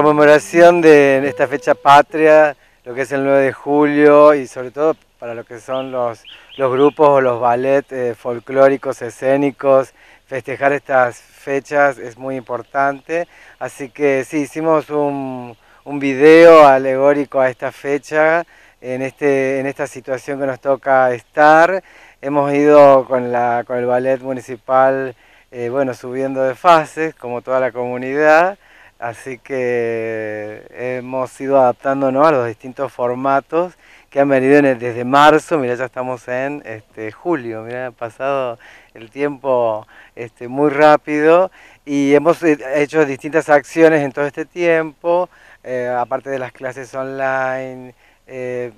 conmemoración de esta fecha patria, lo que es el 9 de julio y sobre todo para lo que son los, los grupos o los ballets eh, folclóricos, escénicos, festejar estas fechas es muy importante. Así que sí, hicimos un, un video alegórico a esta fecha, en, este, en esta situación que nos toca estar. Hemos ido con, la, con el ballet municipal, eh, bueno, subiendo de fases, como toda la comunidad. Así que hemos ido adaptándonos a los distintos formatos que han venido desde marzo, mira ya estamos en este, julio, mira ha pasado el tiempo este, muy rápido y hemos hecho distintas acciones en todo este tiempo, eh, aparte de las clases online, eh,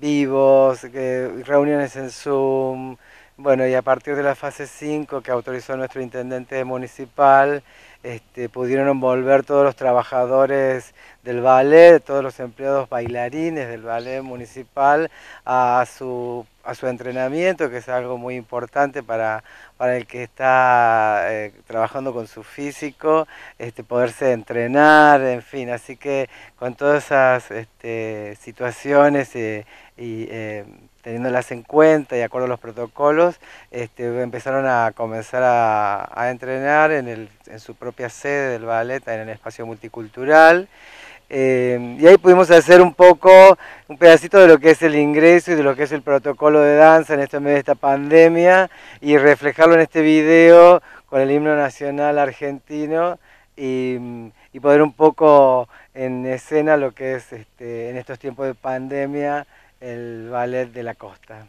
vivos, reuniones en Zoom, bueno y a partir de la fase 5 que autorizó nuestro intendente municipal, este, pudieron volver todos los trabajadores del ballet, todos los empleados bailarines del ballet municipal a su, a su entrenamiento, que es algo muy importante para, para el que está eh, trabajando con su físico, este, poderse entrenar, en fin, así que con todas esas este, situaciones eh, y eh, teniéndolas en cuenta y de acuerdo a los protocolos, este, empezaron a comenzar a, entrenar en, su propia sede del ballet, en el espacio multicultural. Eh, y ahí pudimos hacer un poco, un pedacito de lo que es el ingreso y de lo que es el protocolo de danza en este medio de esta pandemia y reflejarlo en este video con el himno nacional argentino y, y poner un poco en escena lo que es este, en estos tiempos de pandemia el ballet de la costa.